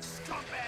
fucking scumbag!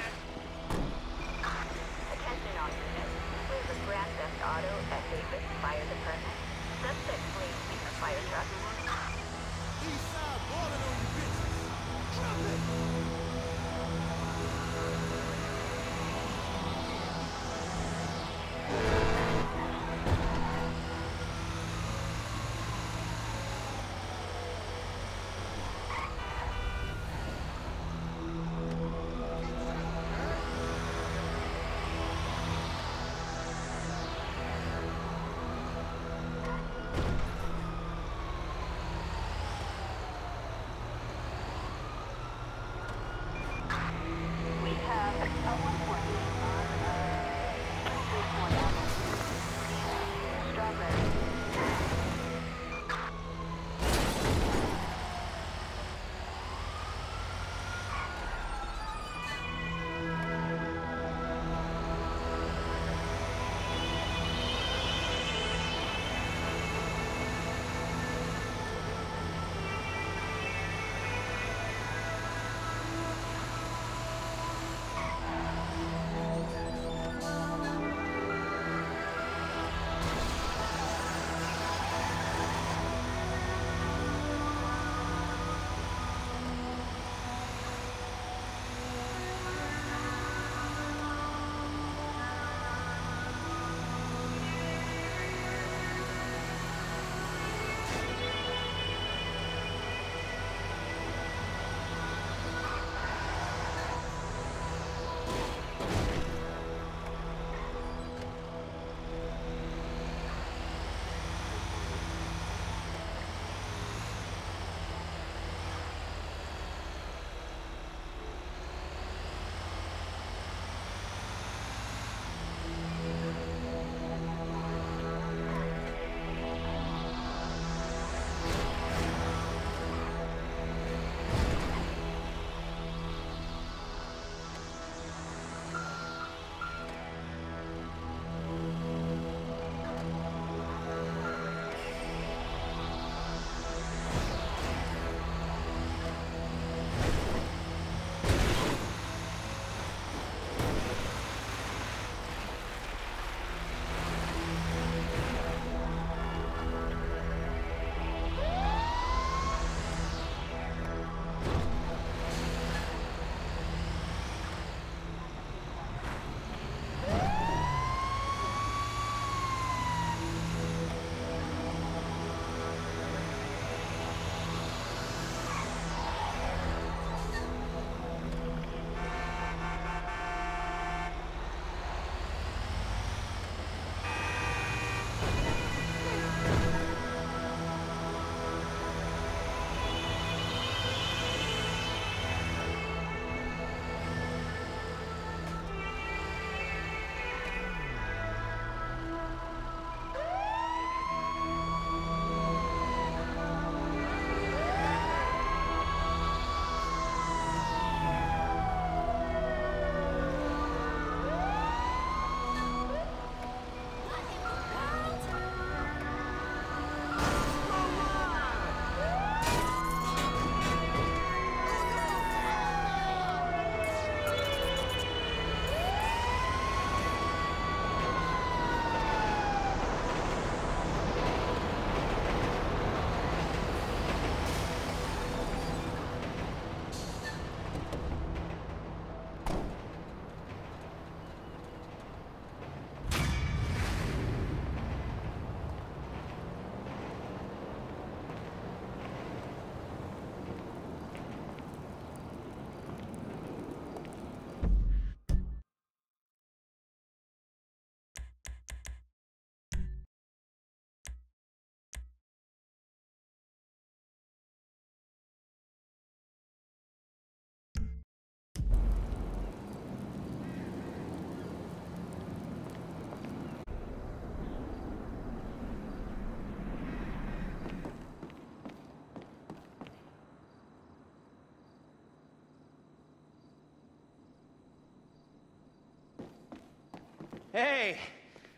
Hey,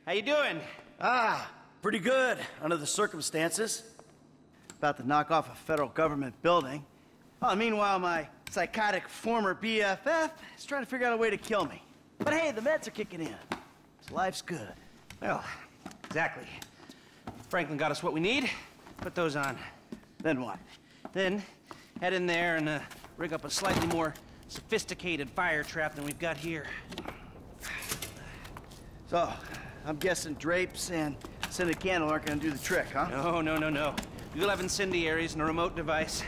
how you doing? Ah, pretty good under the circumstances. About to knock off a federal government building. Oh, meanwhile, my psychotic former BFF is trying to figure out a way to kill me. But hey, the meds are kicking in. So life's good. Well, exactly. Franklin got us what we need. Put those on. Then what? Then head in there and uh, rig up a slightly more sophisticated fire trap than we've got here. So, I'm guessing drapes and scented candle aren't gonna do the trick, huh? No, no, no, no. We'll have incendiaries and a remote device.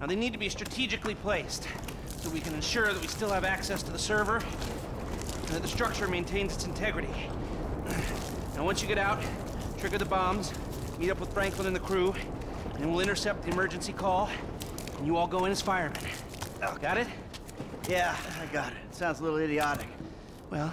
Now, they need to be strategically placed so we can ensure that we still have access to the server and that the structure maintains its integrity. Now, once you get out, trigger the bombs, meet up with Franklin and the crew, and we'll intercept the emergency call, and you all go in as firemen. Oh, got it? Yeah, I got it. Sounds a little idiotic. Well,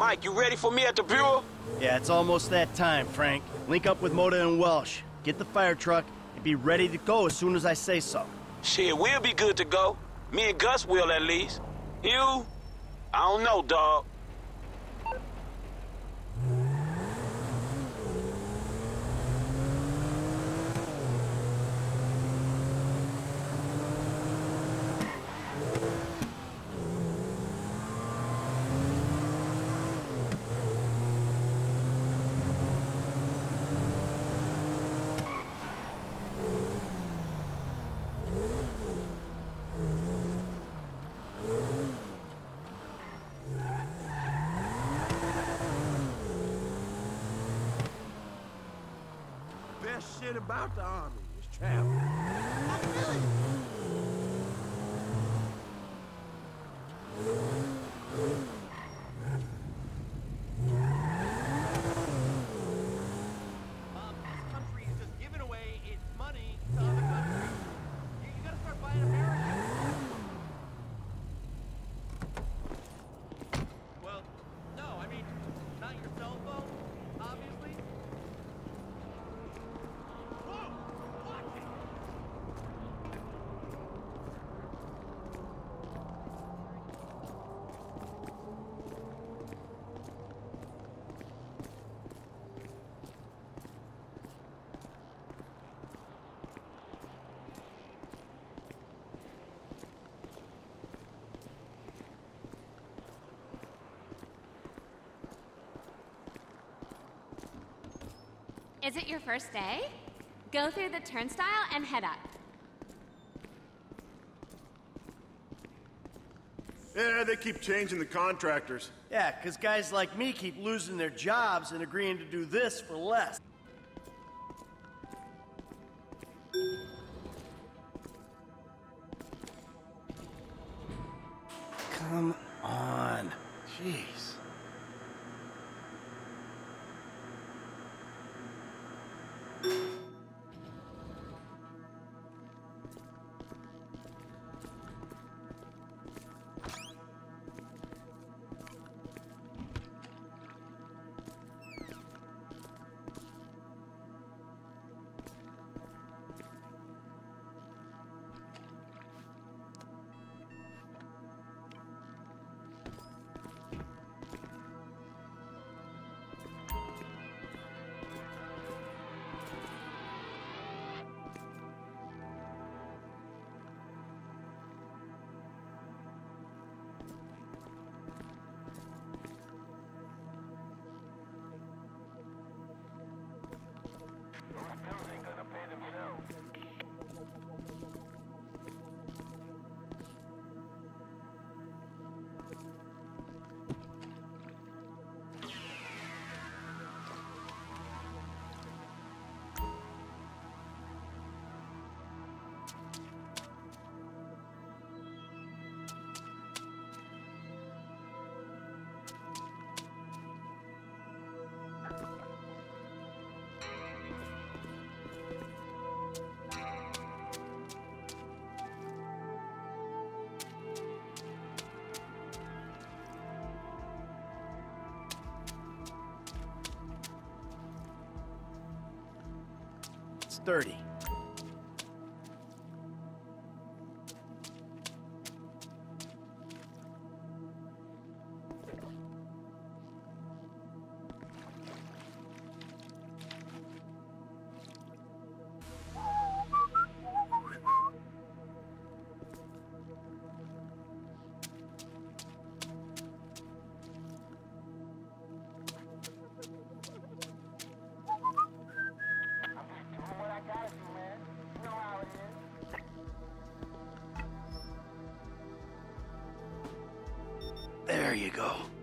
Mike, you ready for me at the bureau? Yeah, it's almost that time, Frank. Link up with Mota and Welsh. Get the fire truck and be ready to go as soon as I say so. Shit, we'll be good to go. Me and Gus will at least. You? I don't know, dog. Shit about the army is travel. I feel it. Um, this country is just giving away its money to other countries. You, you gotta start buying American. Well, no, I mean, not your cell phone, obviously. Whoa! Watch it! Is it your first day? Go through the turnstile and head up. Yeah, they keep changing the contractors. Yeah, 'cause guys like me keep losing their jobs and agreeing to do this for less. There you go.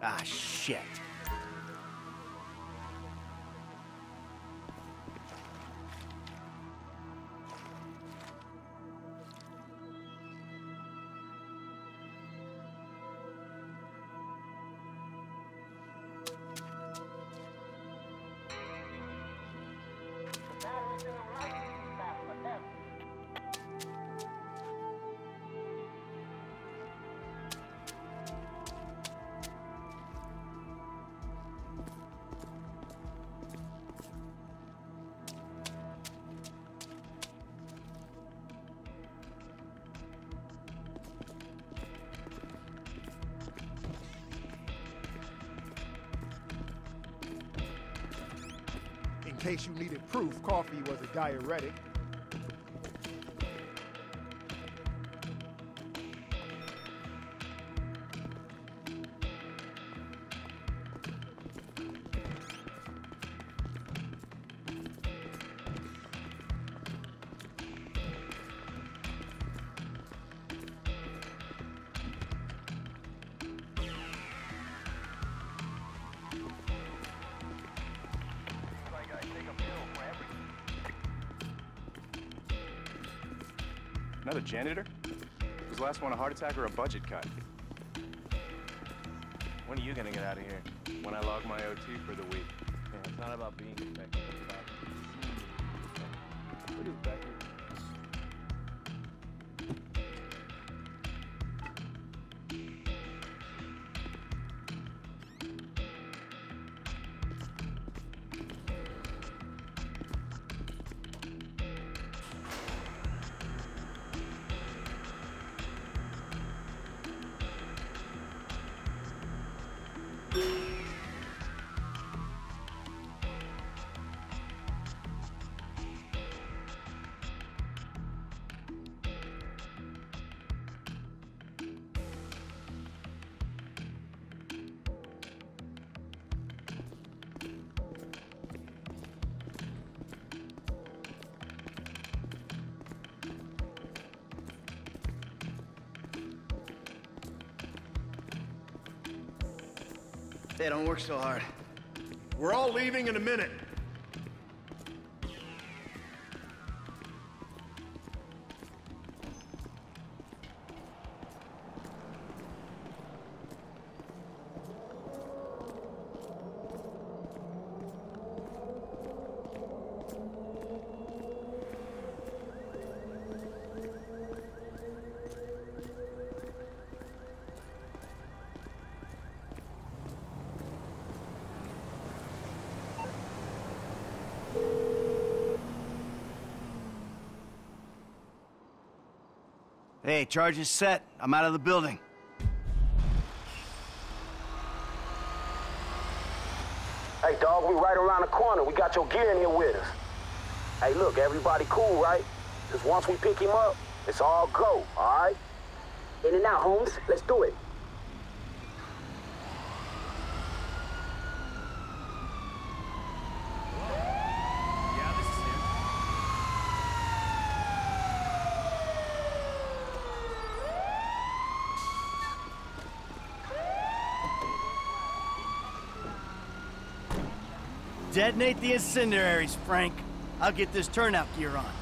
Ah, shit. Case you needed proof, coffee was a diuretic. Janitor? Was last one a heart attack or a budget cut? When are you gonna get out of here? When I log my OT for the week. Yeah, it's not about Hey, don't work so hard. We're all leaving in a minute. Hey, charge is set. I'm out of the building. Hey, dog, we right around the corner. We got your gear in here with us. Hey, look, everybody cool, right? Because once we pick him up, it's all go, all right? In and out, homes. Let's do it. Detonate the incendiaries, Frank. I'll get this turnout gear on.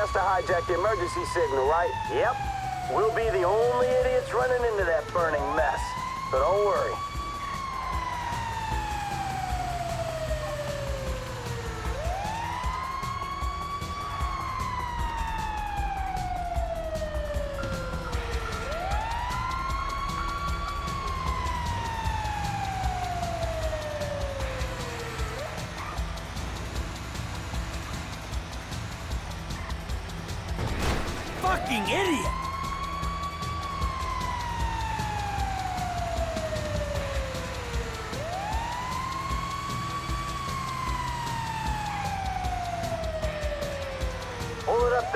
So Lester hijacked the emergency signal, right? Yep. We'll be the only idiots running into that burning mess. So don't worry.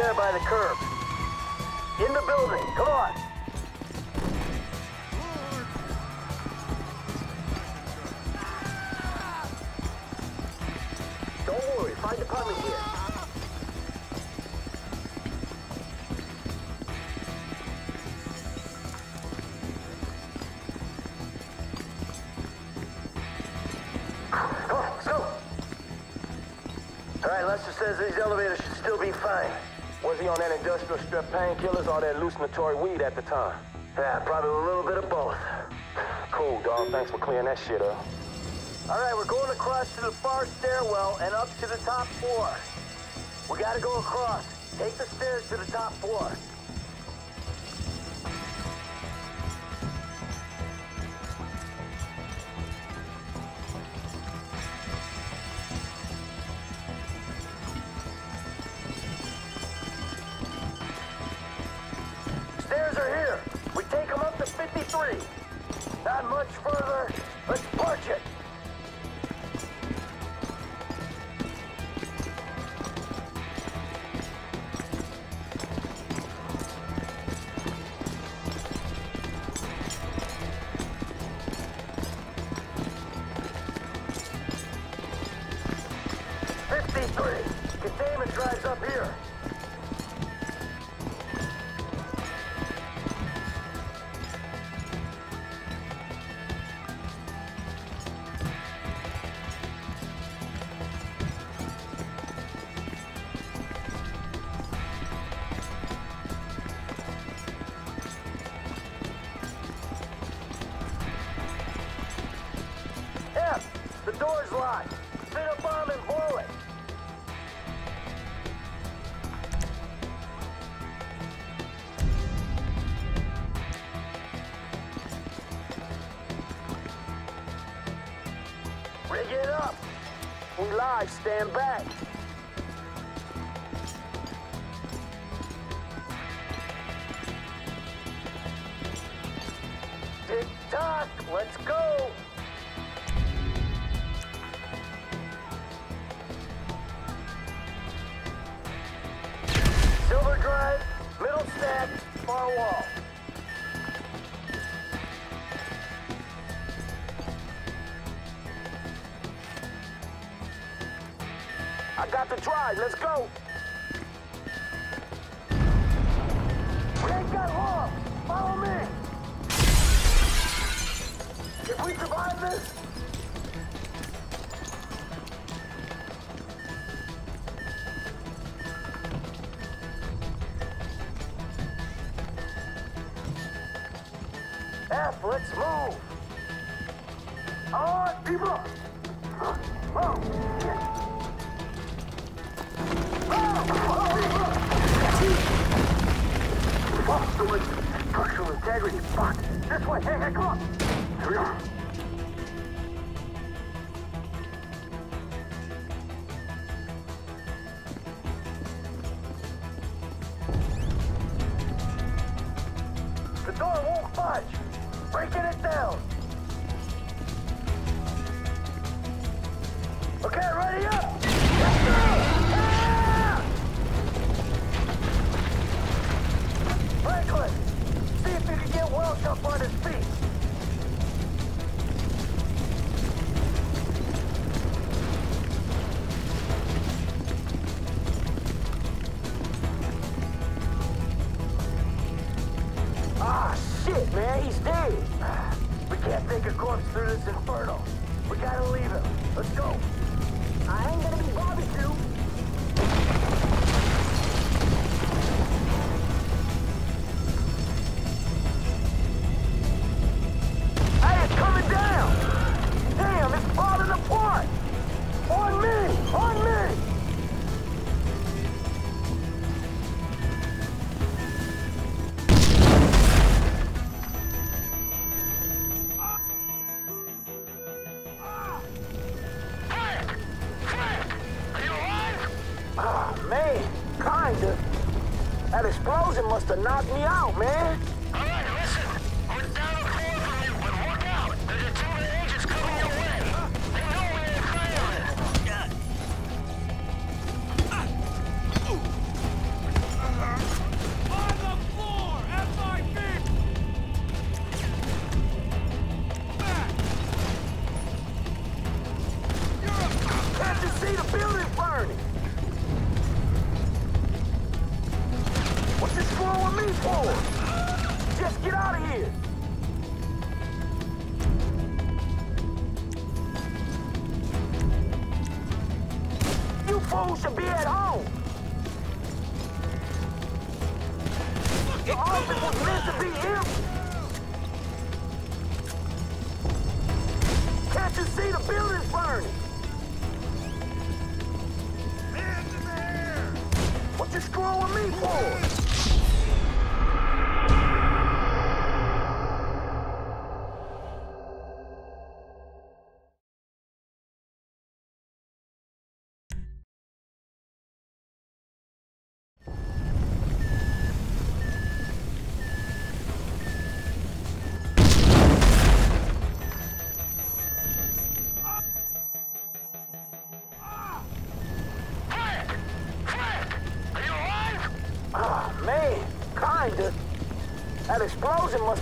There by the curb. In the building. Come on. Don't worry. Find department here. Painkillers or that hallucinatory weed at the time? Yeah, probably a little bit of both. Cool, dog. Thanks for clearing that shit up. All right, we're going across to the far stairwell and up to the top floor. We gotta go across. Take the stairs to the top floor.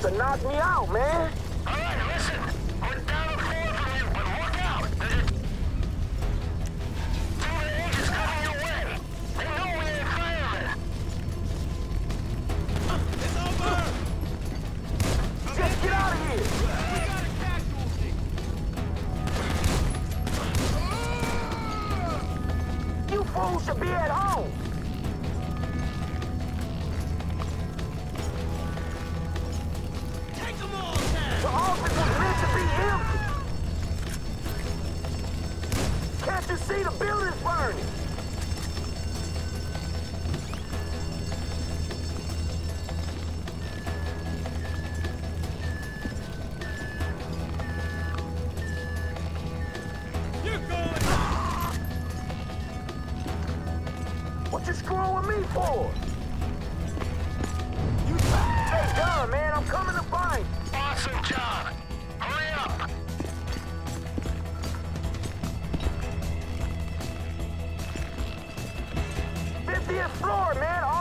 Have knocked me out, man. Fiftieth floor, man,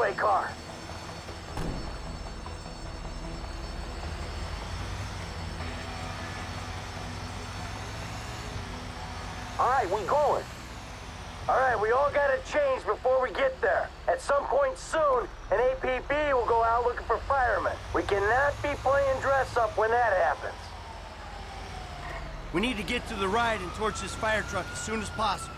us to car. All right, we going. All right, we all gotta change before we get there. At some point soon, an APB will go out looking for firemen. We cannot be playing dress up when that happens. We need to get to the ride and torch this fire truck as soon as possible.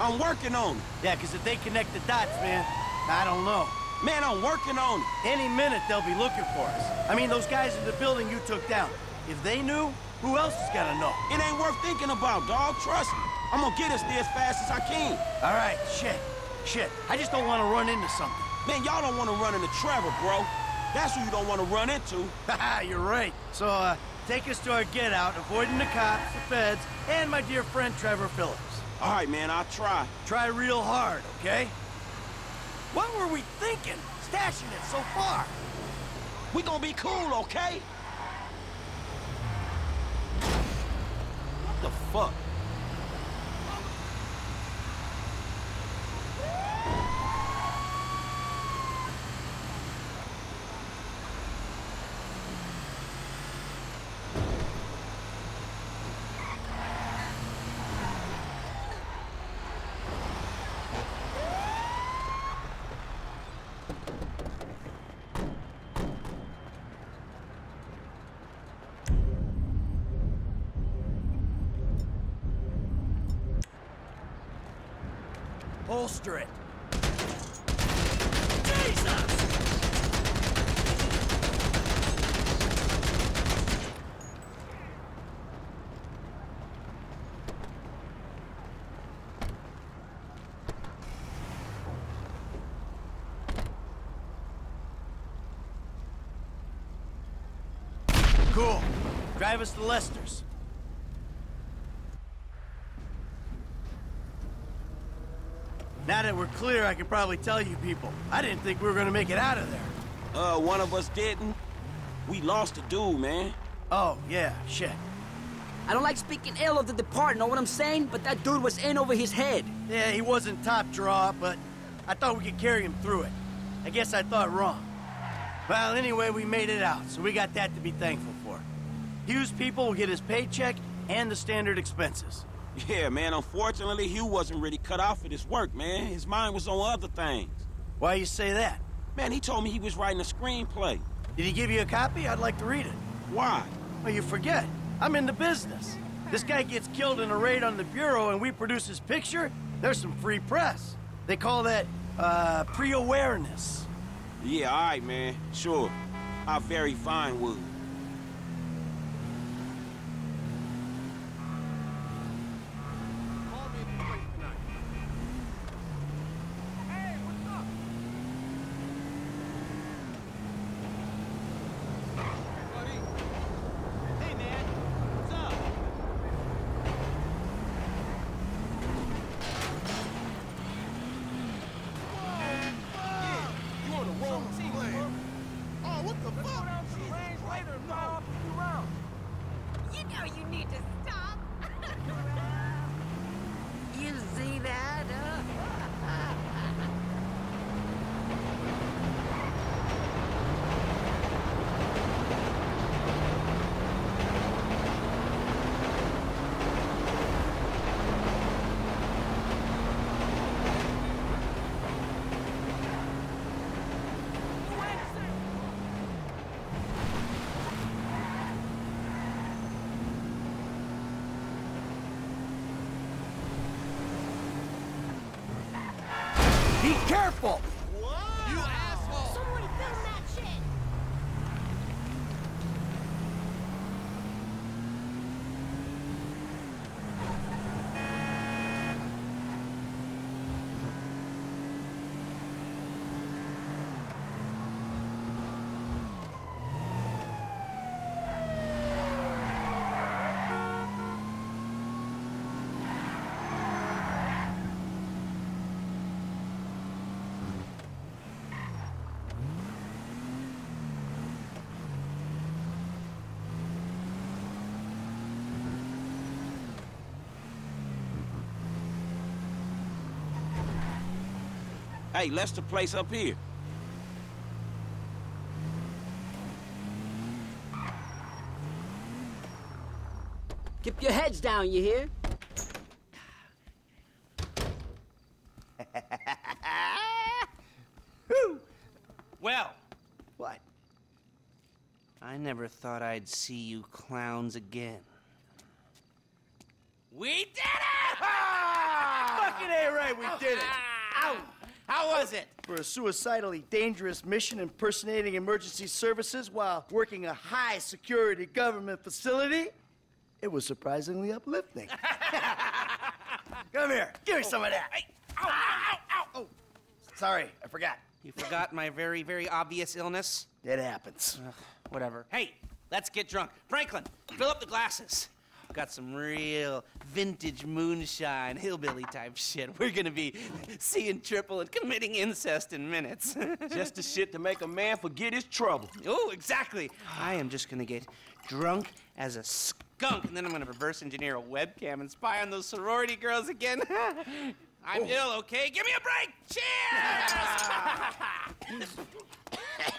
I'm working on it. Yeah, because if they connect the dots, man, I don't know. Man, I'm working on it. Any minute they'll be looking for us. I mean, those guys in the building you took down. If they knew, who else is gonna know? It ain't worth thinking about, dog. Trust me. I'm gonna get us there as fast as I can. All right, shit, shit. I just don't want to run into something. Man, y'all don't want to run into Trevor, bro. That's who you don't want to run into. Haha, you're right. So, uh, take us to our get out, avoiding the cops, the feds, and my dear friend Trevor Phillips. All right, man, I'll try. Try real hard, okay? What were we thinking? Stashing it so far. We gonna be cool, okay? What the fuck? Holster it. Cool. Drive us to Lester's. Now that we're clear, I can probably tell you people. I didn't think we were gonna make it out of there. Uh, one of us didn't. We lost a dude, man. Oh, yeah, shit. I don't like speaking ill of the departed, know what I'm saying? But that dude was in over his head. Yeah, he wasn't top draw, but I thought we could carry him through it. I guess I thought wrong. Well, anyway, we made it out, so we got that to be thankful for. Hugh's people will get his paycheck and the standard expenses. Yeah, man, unfortunately, Hugh wasn't really cut out for this work, man. His mind was on other things. Why you say that? Man, he told me he was writing a screenplay. Did he give you a copy? I'd like to read it. Why? Well, you forget. I'm in the business. This guy gets killed in a raid on the Bureau and we produce his picture, there's some free press. They call that, uh, pre-awareness. Yeah, all right, man. Sure. How very fine would. Hey, let's the place up here. Keep your heads down, you hear? Well, What? I never thought I'd see you clowns again. We did it! Fucking A right, we did it. Ow! How was it? For a suicidally dangerous mission impersonating emergency services while working a high security government facility, it was surprisingly uplifting. Come here, give me some of that. Ow, ow, ow, ow! Oh, sorry, I forgot. You forgot my very, very obvious illness? It happens. Ugh, whatever. Hey, let's get drunk. Franklin, fill up the glasses. Got some real vintage moonshine, hillbilly type shit. We're gonna be seeing triple and committing incest in minutes. Just the shit to make a man forget his trouble. oh, exactly. I am just gonna get drunk as a skunk, and then I'm gonna reverse engineer a webcam and spy on those sorority girls again. I'm ill, oh. okay? Give me a break! Cheers!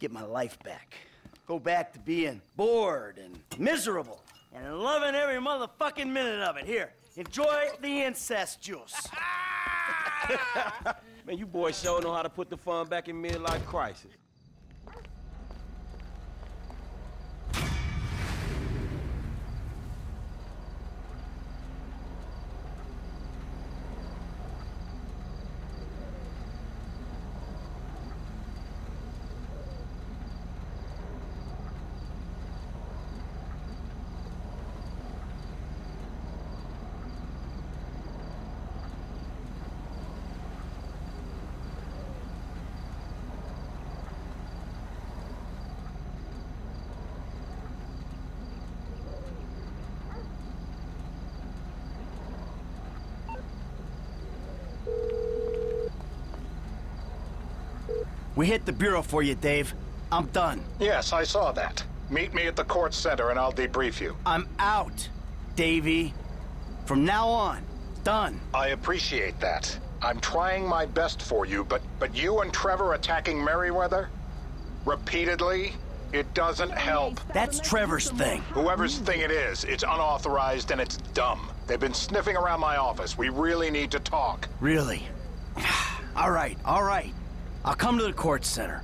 Get my life back. Go back to being bored and miserable and loving every motherfucking minute of it. Here, enjoy the incest juice. Man, you boys sure know how to put the fun back in midlife crisis. We hit the bureau for you, Dave. I'm done. Yes, I saw that. Meet me at the Kortz Center and I'll debrief you. I'm out, Davy. From now on, done. I appreciate that. I'm trying my best for you, but but you and Trevor attacking Merryweather repeatedly, it doesn't help. That's Trevor's thing. Whoever's thing it is, it's unauthorized and it's dumb. They've been sniffing around my office. We really need to talk. Really? all right, all right. I'll come to the Kortz Center.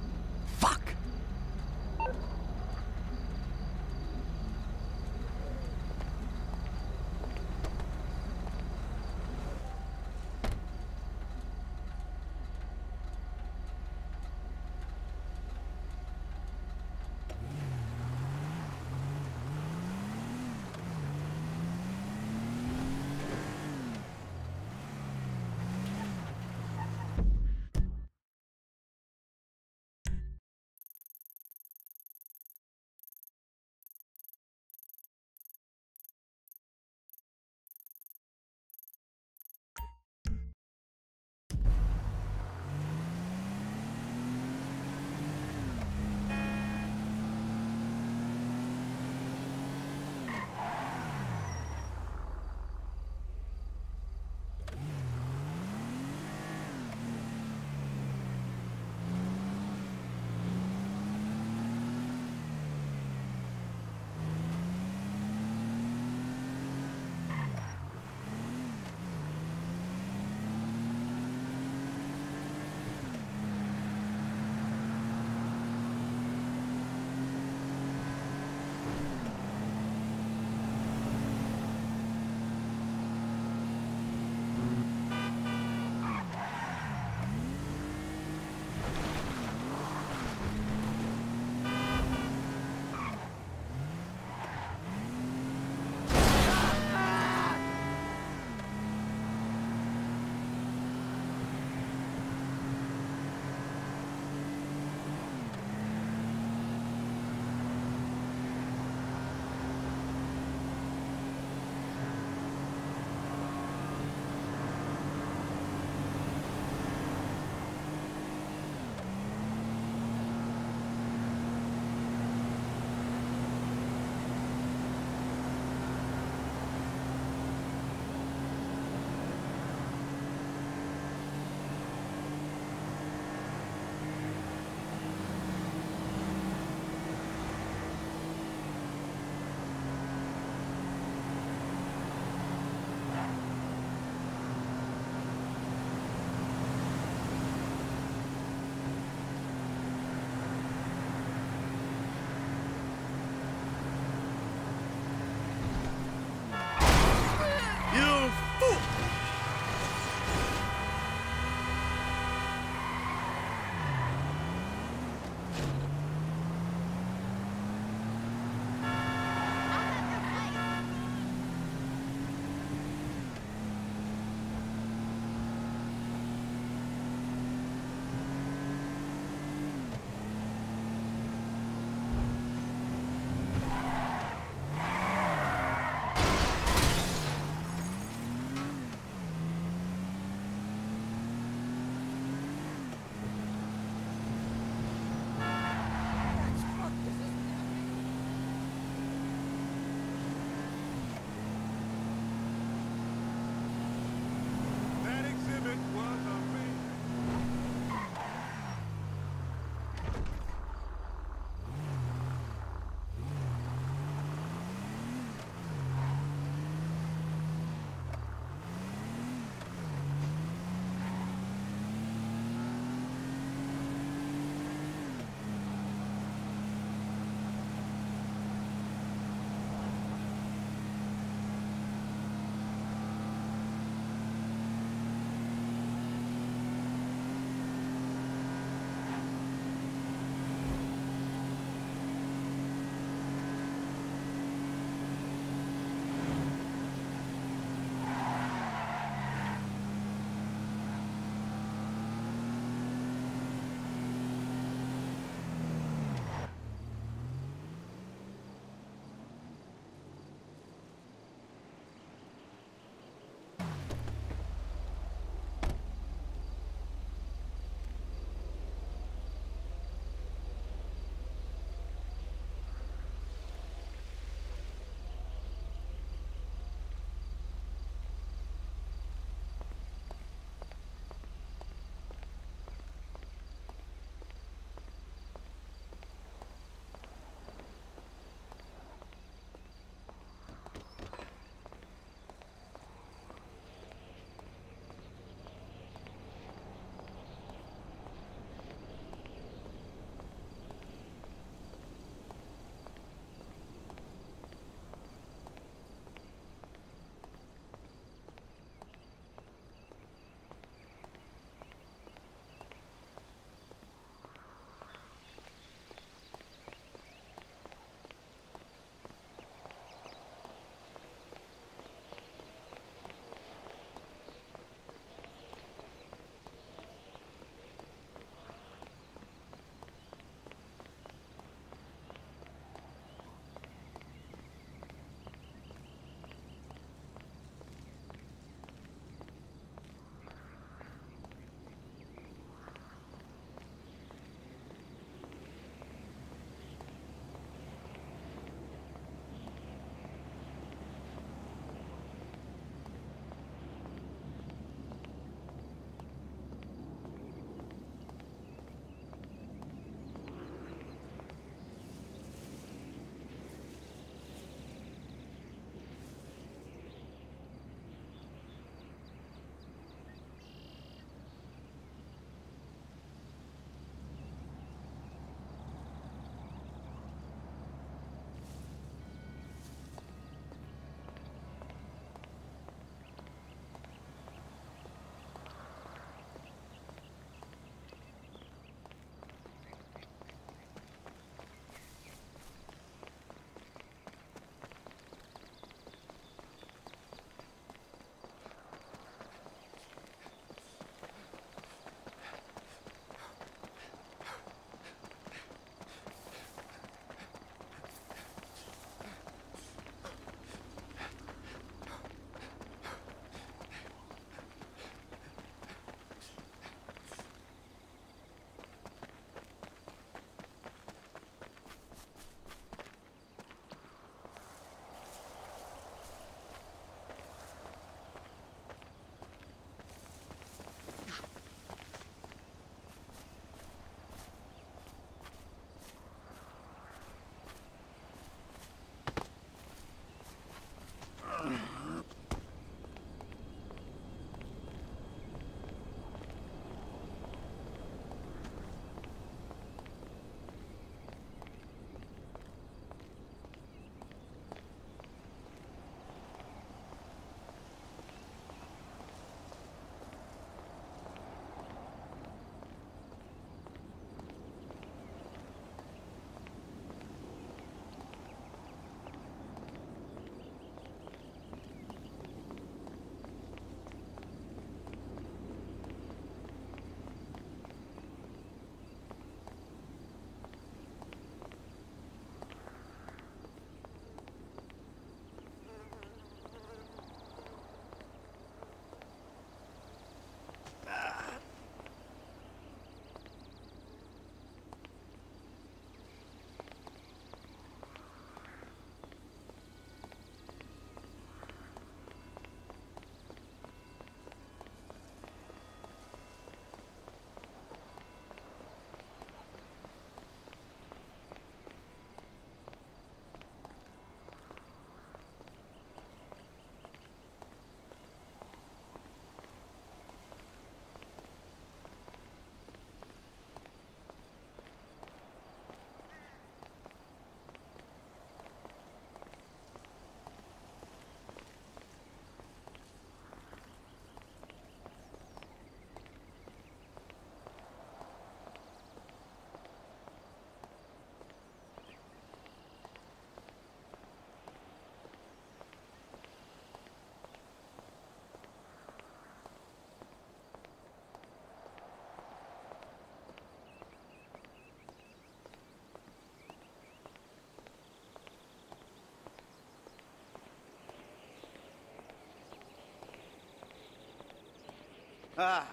Ah,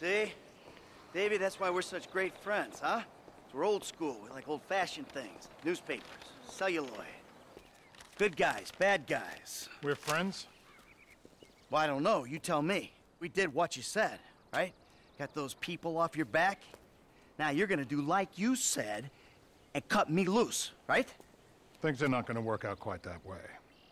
see? Davey, that's why we're such great friends, huh? we're old school. We like old-fashioned things. Newspapers, celluloid. Good guys, bad guys. We're friends? Well, I don't know. You tell me. We did what you said, right? Got those people off your back? Now you're gonna do like you said and cut me loose, right? Things are not going to work out quite that way.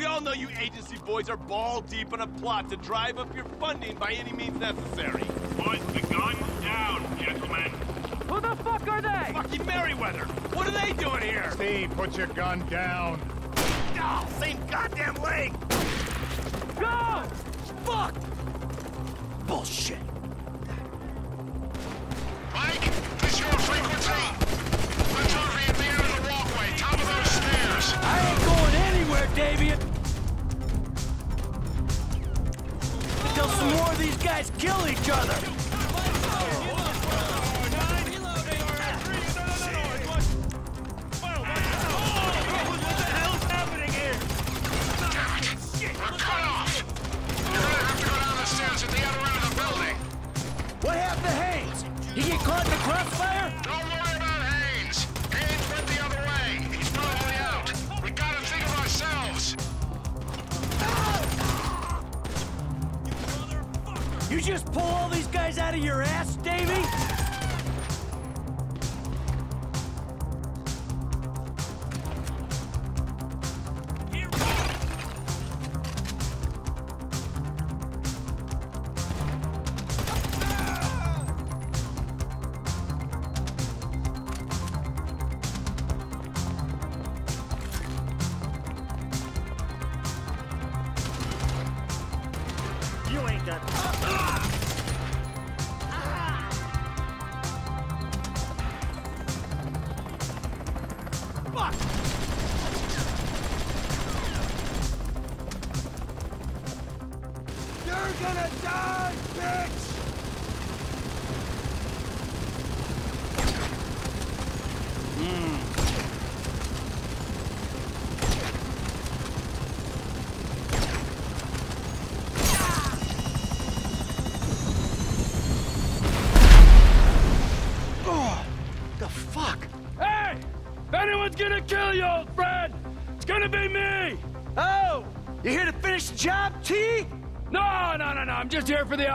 We all know you agency boys are ball deep in a plot to drive up your funding by any means necessary. Put the gun down, gentlemen. Who the fuck are they? Fucking Merryweather. What are they doing here? Steve, put your gun down. Oh, same goddamn leg. Go! Fuck! Bullshit. Mike, this your frequency? Let's over at the end of the walkway, top of those stairs. I ain't going anywhere, Davian! More of these guys kill each other!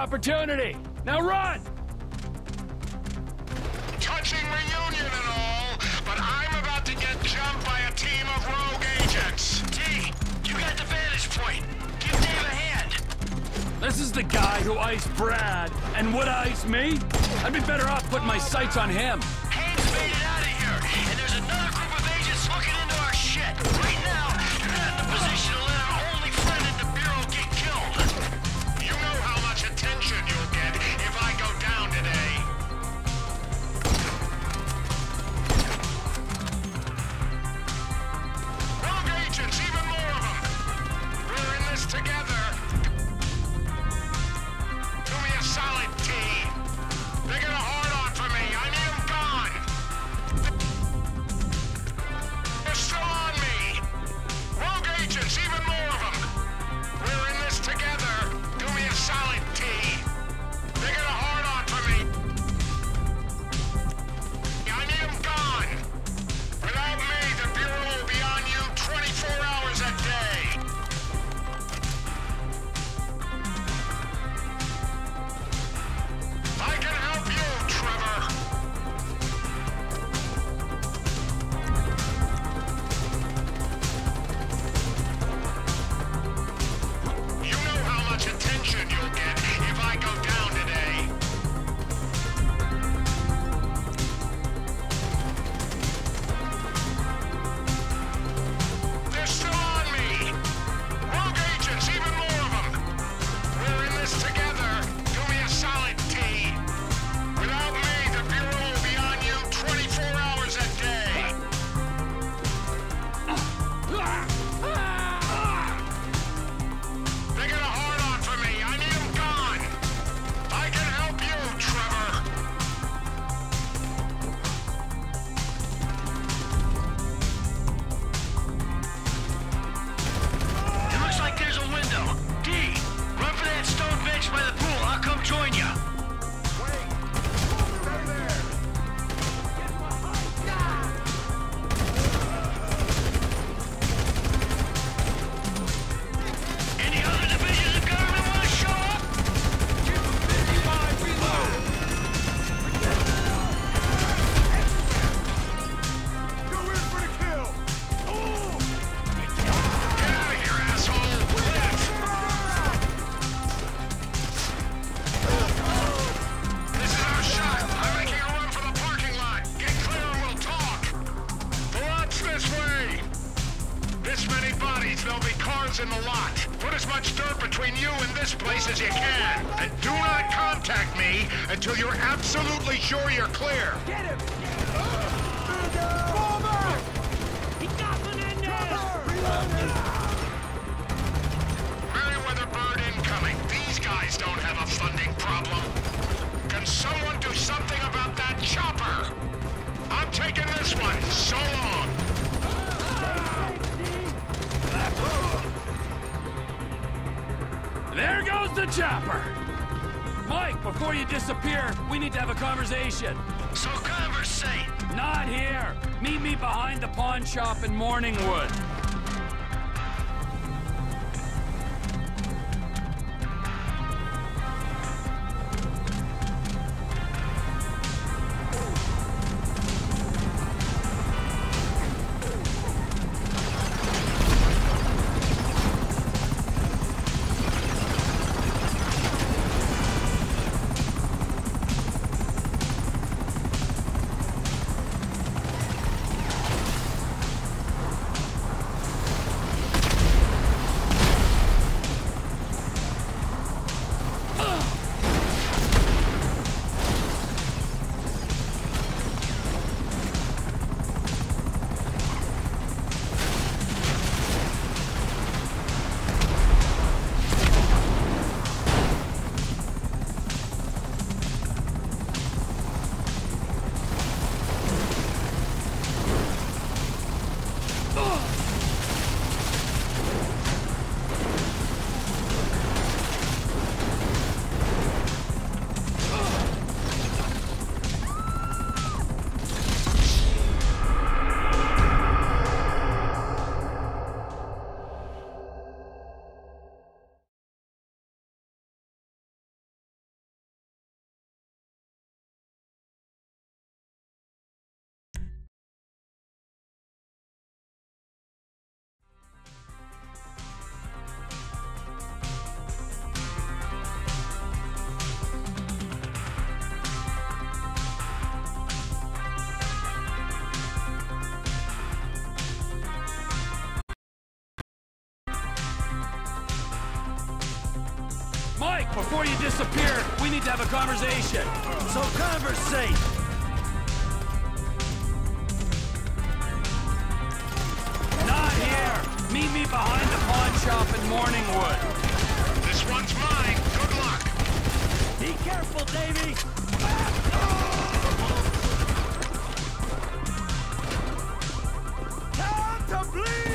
Opportunity. Now run! Touching reunion and all, but I'm about to get jumped by a team of rogue agents. T, you got the vantage point. Give Dave a hand. This is the guy who iced Brad, and would ice me? I'd be better off putting my sights on him. Before you disappear, we need to have a conversation. So conversate! Not here! Meet me behind the pawn shop in Morningwood. This one's mine. Good luck. Be careful, Davy! Time to bleed!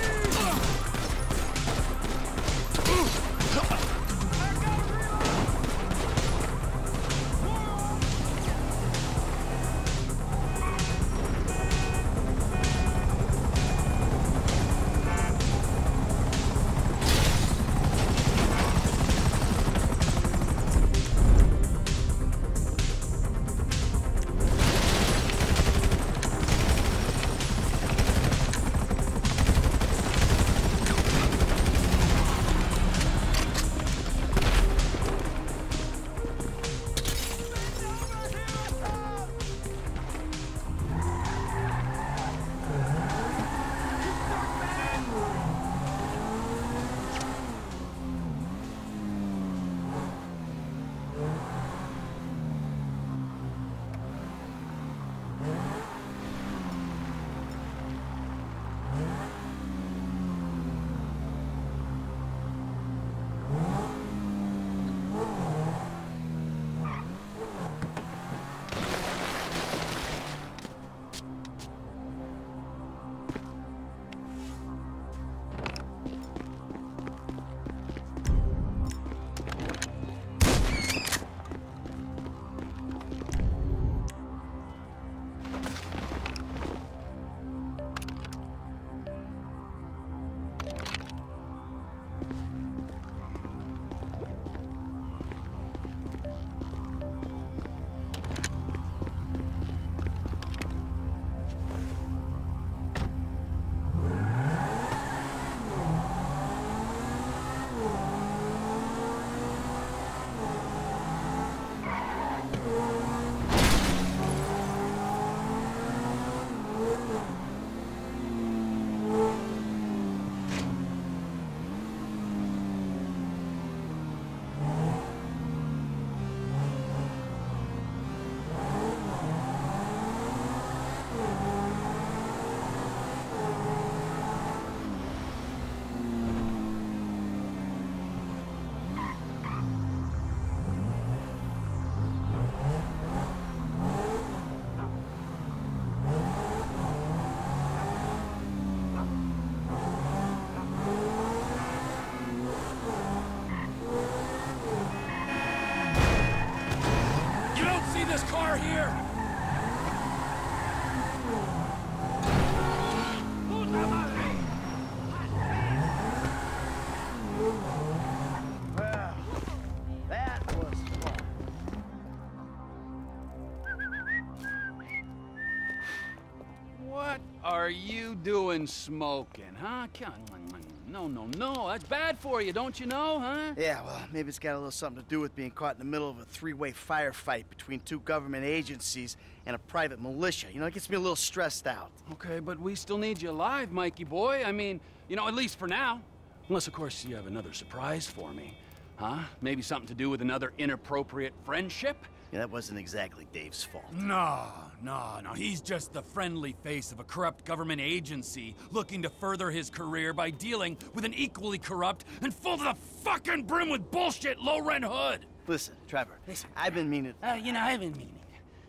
Doing smoking, huh? Come on. No, no, no. That's bad for you, don't you know, huh? Yeah, well, maybe it's got a little something to do with being caught in the middle of a three-way firefight between two government agencies and a private militia. You know, it gets me a little stressed out. Okay, but we still need you alive, Mikey boy. I mean, you know, at least for now. Unless, of course, you have another surprise for me. Huh? Maybe something to do with another inappropriate friendship? Yeah, that wasn't exactly Dave's fault. No, no, no. He's just the friendly face of a corrupt government agency looking to further his career by dealing with an equally corrupt and full to the fucking brim with bullshit low-rent hood. Listen, Trevor, Listen, I've been meaning... Uh, you know, I've been meaning.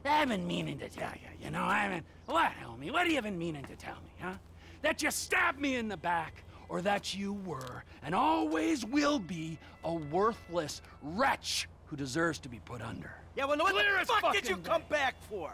I've been meaning to tell you, you know, I've been... What, homie? What have you been meaning to tell me, huh? That you stabbed me in the back, or that you were, and always will be, a worthless wretch who deserves to be put under. Yeah, well, what Clear the fuck did you day. come back for?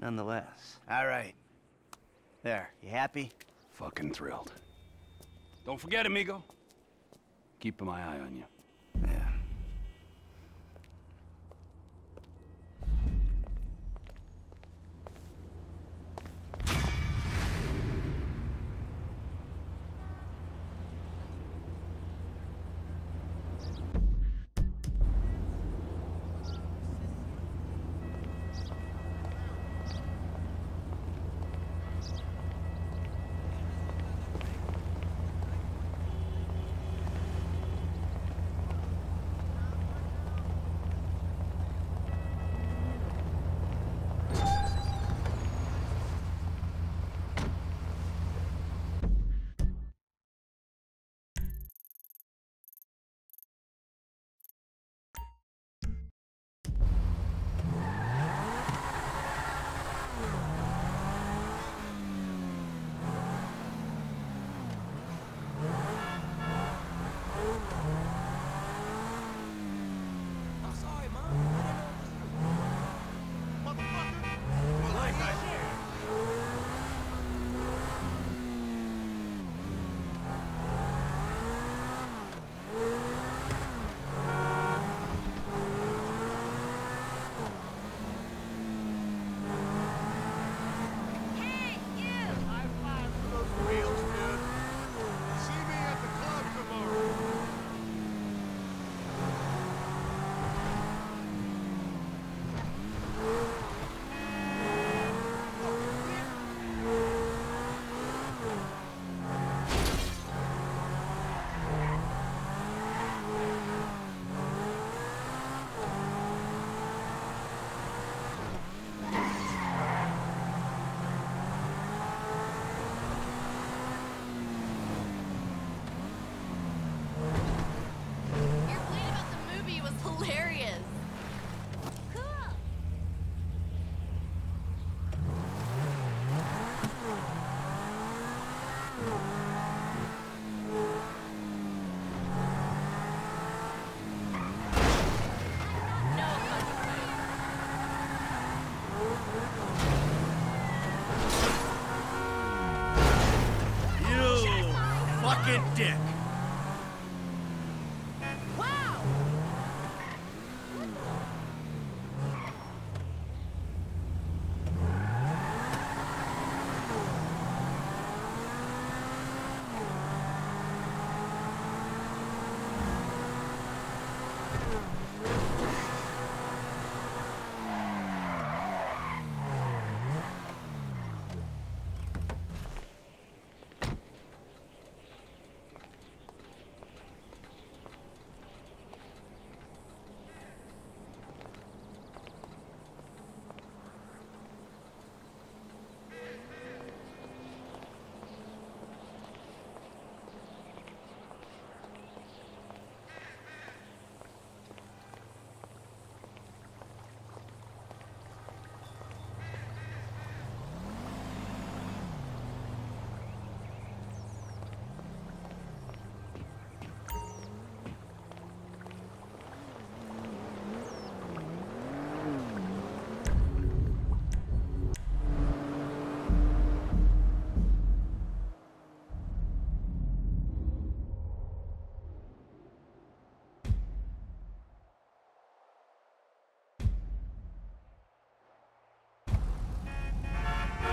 nonetheless. All right. There, you happy? Fucking thrilled. Don't forget, amigo. Keeping my eye on you.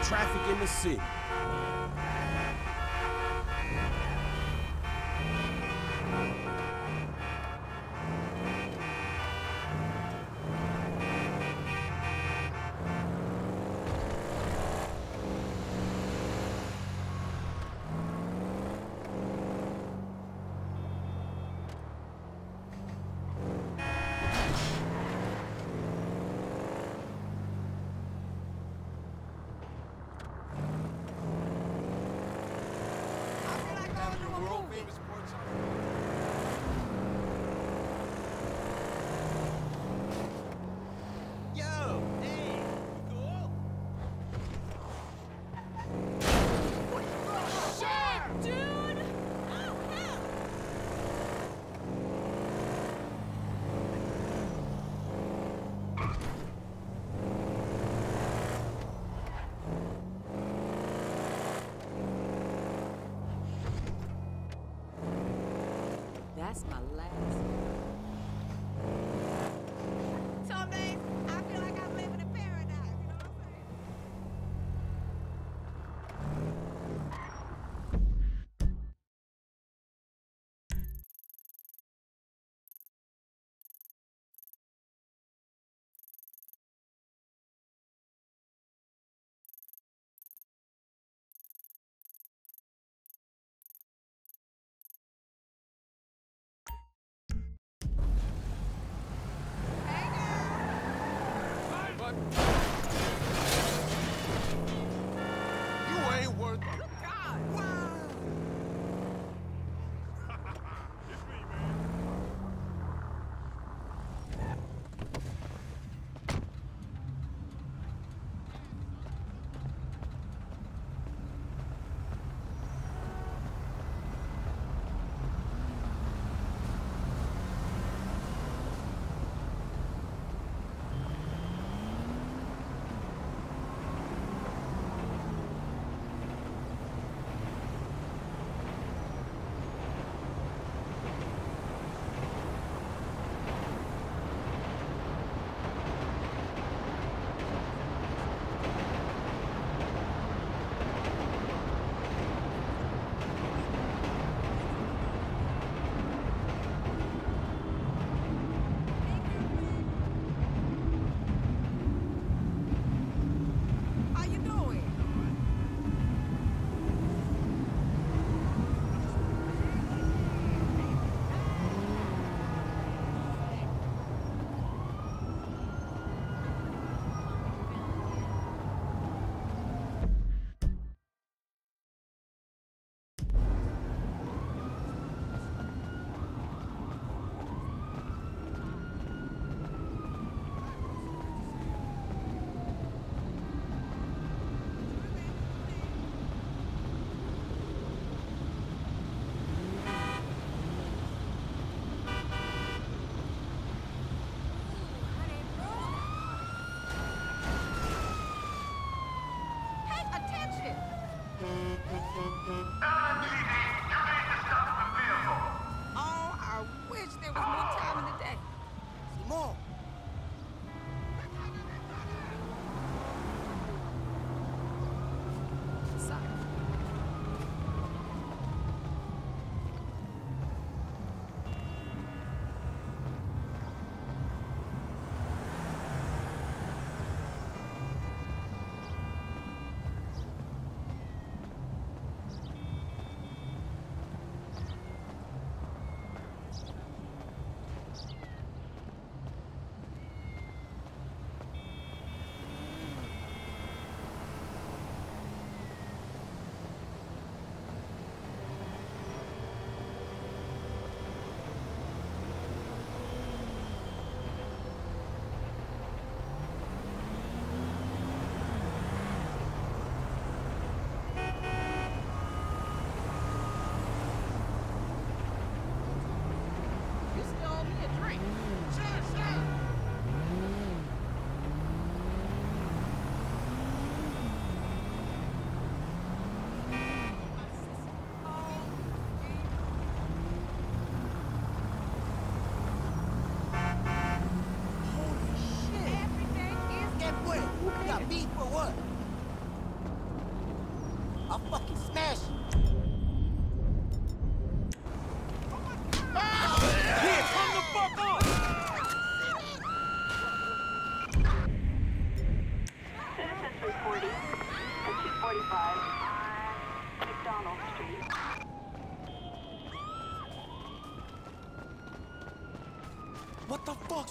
Traffic in the city. That's my last.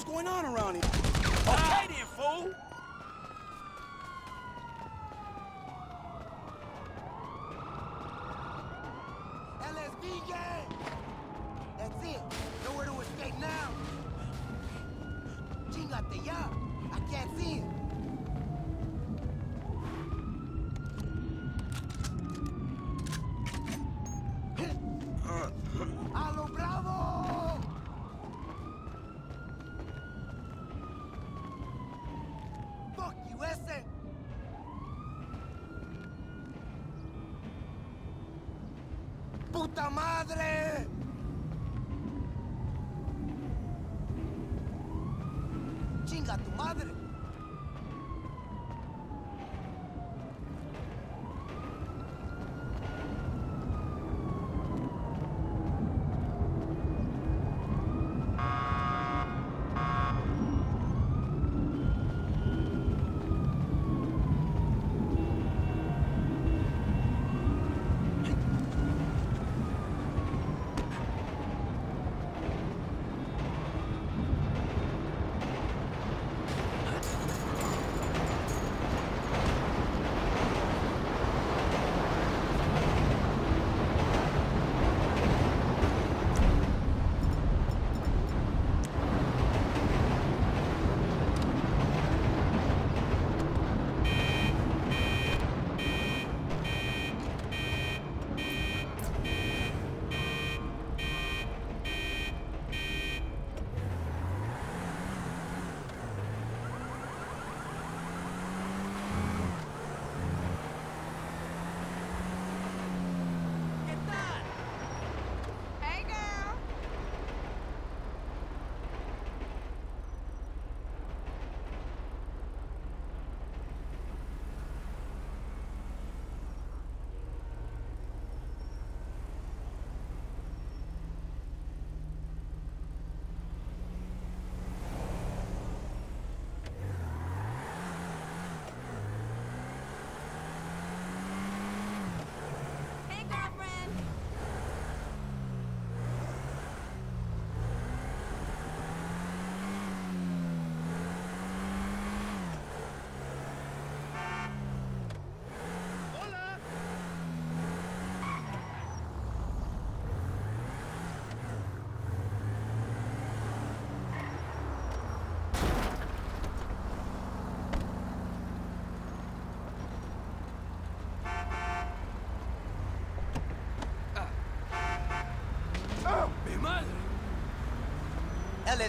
going on around here? Okay then, fool!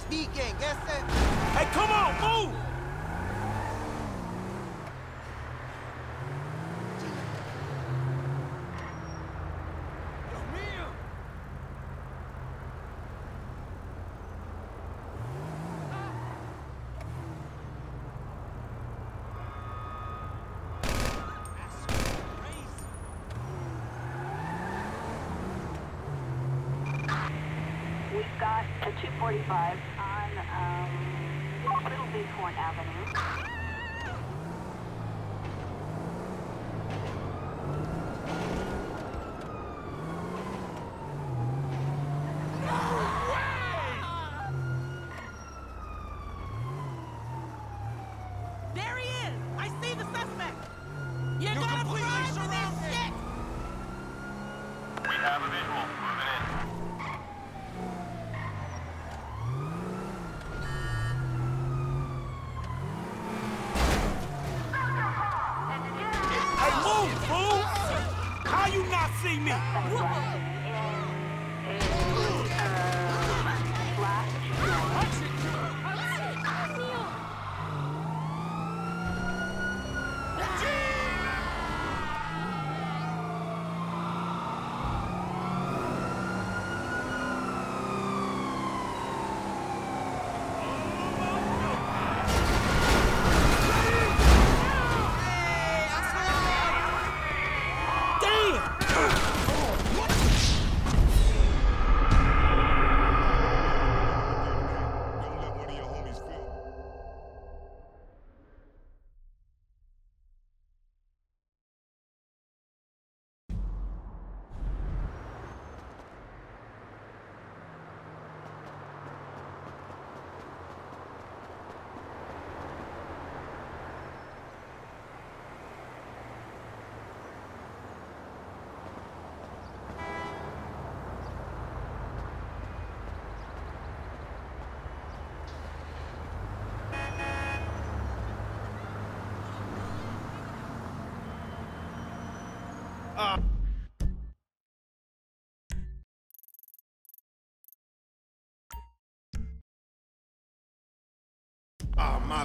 speaking. Hey, come on, move!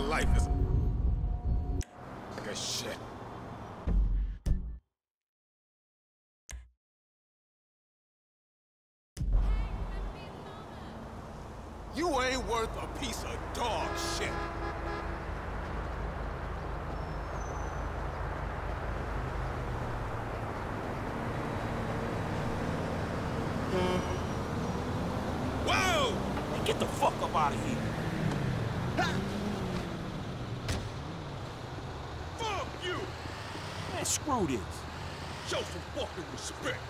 life is like a shit. You ain't worth a piece of dog shit. Is. Show some fucking respect.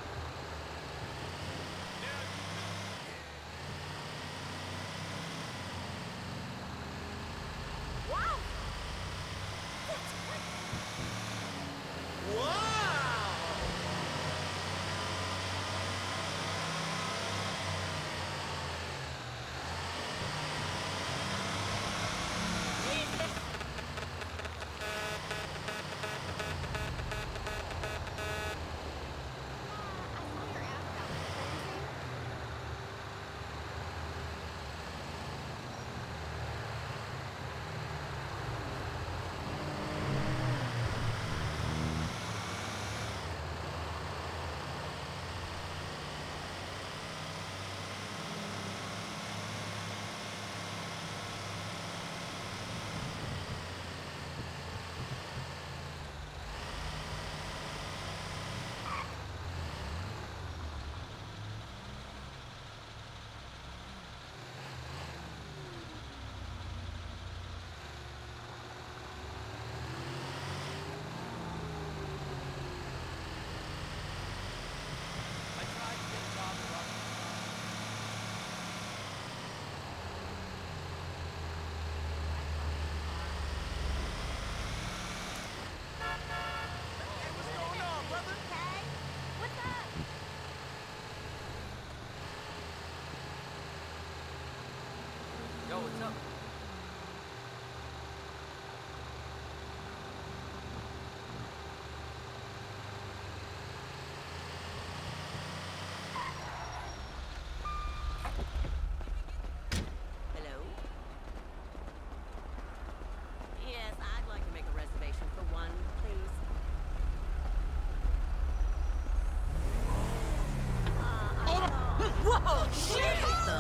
Whoa, shit!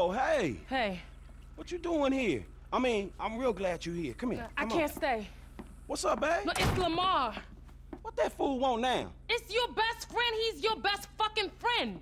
Oh, hey. Hey. What you doing here? I mean, I'm real glad you're here. Come here. Uh, I come can't on. stay. What's up, babe? No, it's Lamar. What that fool want now? It's your best friend. He's your best fucking friend.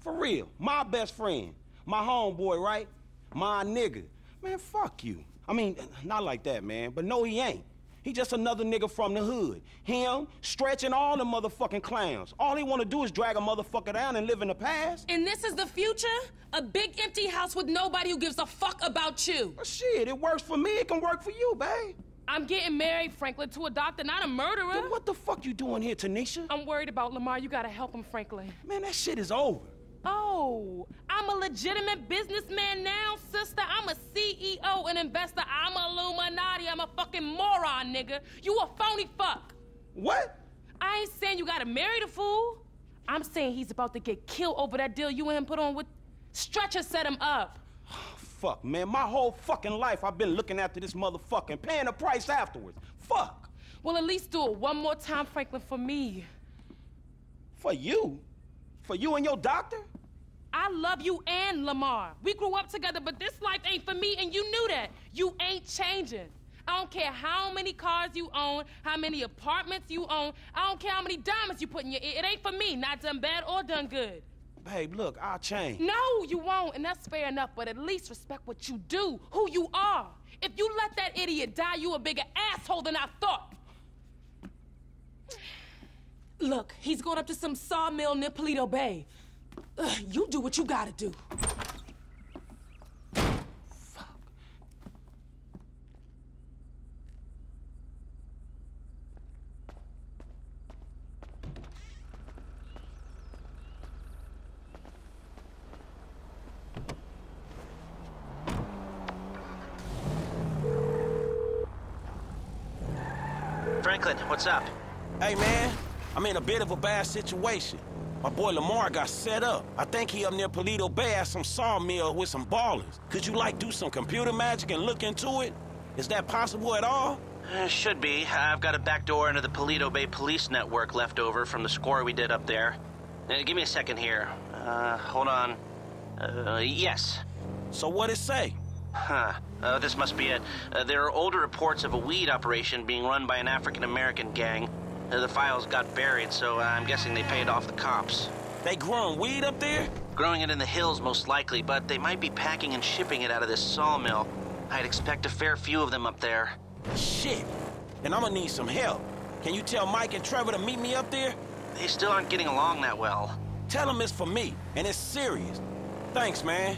For real. My best friend. My homeboy, right? My nigga. Man, fuck you. I mean, not like that, man. But no, he ain't. He just another nigga from the hood. Him, stretching all the motherfucking clowns. All he wanna do is drag a motherfucker down and live in the past. And this is the future? A big empty house with nobody who gives a fuck about you. Well, shit, it works for me. It can work for you, babe. I'm getting married, Franklin, to a doctor, not a murderer. Then what the fuck you doing here, Tanisha? I'm worried about Lamar. You gotta help him, Franklin. Man, that shit is over. Oh, I'm a legitimate businessman now, sister. I'm a CEO, and investor. I'm a Illuminati. I'm a fucking moron, nigga. You a phony fuck. What? I ain't saying you gotta marry the fool. I'm saying he's about to get killed over that deal you and him put on with Stretcher set him up. Fuck, man. My whole fucking life I've been looking after this motherfucker and paying the price afterwards. Fuck. Well, at least do it one more time, Franklin, for me. For you? For you and your doctor? I love you and Lamar. We grew up together, but this life ain't for me, and you knew that. You ain't changing. I don't care how many cars you own, how many apartments you own. I don't care how many diamonds you put in your ear. It ain't for me, not done bad or done good. Babe, look, I'll change. No, you won't, and that's fair enough, but at least respect what you do, who you are. If you let that idiot die, you a bigger asshole than I thought. Look, he's going up to some sawmill near Paleto Bay. Ugh, you do what you gotta do. Franklin, what's up? Hey, man, I'm in a bit of a bad situation. My boy Lamar got set up. I think he up near Paleto Bay at some sawmill with some Ballas. Could you, like, do some computer magic and look into it? Is that possible at all? Uh, should be. I've got a back door into the Paleto Bay Police Network left over from the score we did up there. Uh, give me a second here. Uh, hold on. Uh, yes. So what it say? Huh. Uh, this must be it. Uh, there are older reports of a weed operation being run by an African-American gang. Uh, the files got buried, so I'm guessing they paid off the cops. They growing weed up there? Growing it in the hills, most likely, but they might be packing and shipping it out of this sawmill. I'd expect a fair few of them up there. Shit. Then I'm gonna need some help. Can you tell Mike and Trevor to meet me up there? They still aren't getting along that well. Tell them it's for me, and it's serious. Thanks, man.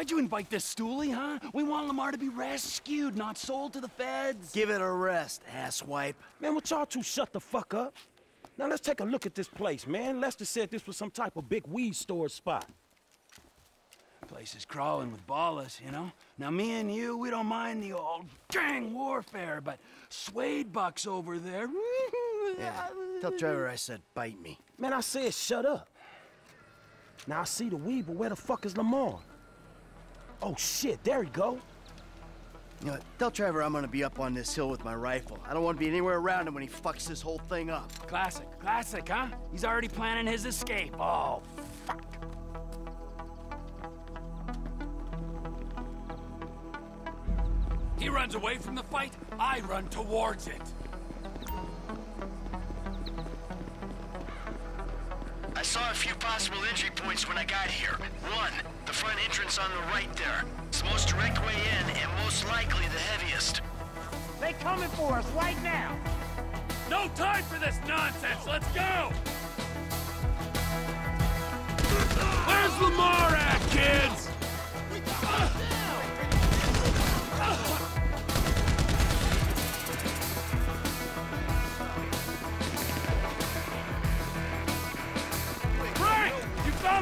Why'd you invite this stoolie, huh? We want Lamar to be rescued, not sold to the feds. Give it a rest, asswipe. Man, would y'all two shut the fuck up? Now let's take a look at this place, man. Lester said this was some type of big weed store spot. Place is crawling with Ballas, you know? Now, me and you, we don't mind the old gang warfare, but Suede Buck's over there. Yeah. Tell Trevor I said bite me. Man, I said shut up. Now I see the weed, but where the fuck is Lamar? Oh shit, there he go. You know? Tell Trevor I'm gonna be up on this hill with my rifle. I don't want to be anywhere around him when he fucks this whole thing up. Classic, classic, huh? He's already planning his escape. Oh, fuck. He runs away from the fight, I run towards it. Saw a few possible entry points when I got here. One, the front entrance on the right there. It's the most direct way in and most likely the heaviest. They coming for us right now. No time for this nonsense. Let's go. Where's Lamar at, kids?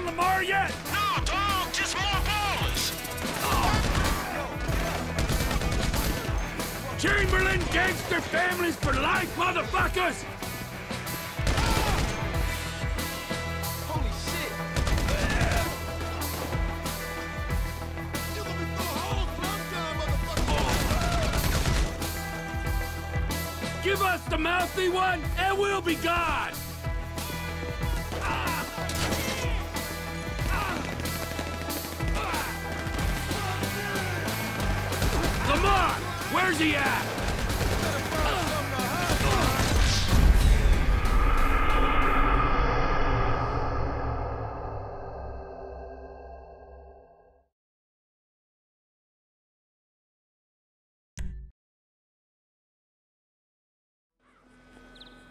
Lamar yet? No, dog, just more balls. Chamberlain gangster families for life, motherfuckers! Holy shit! You gonna be through holes when I'm done, motherfucker! Give us the mouthy one, and we'll be gone! Lamar, where's he at?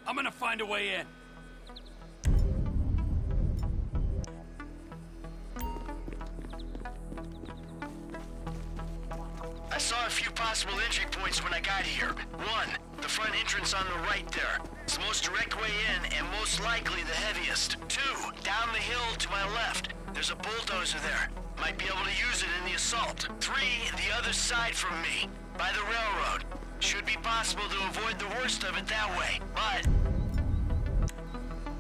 I'm gonna find a way in. Possible entry points when I got here. One, the front entrance on the right there. It's the most direct way in and most likely the heaviest. Two, down the hill to my left. There's a bulldozer there. Might be able to use it in the assault. Three, the other side from me, by the railroad. Should be possible to avoid the worst of it that way, but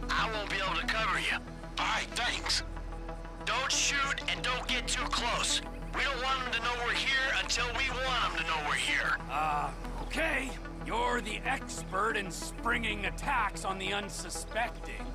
I won't be able to cover you. All right, thanks. Don't shoot and don't get too close. We don't want them to know we're here until we want them to know we're here. Uh, okay. You're the expert in springing attacks on the unsuspecting.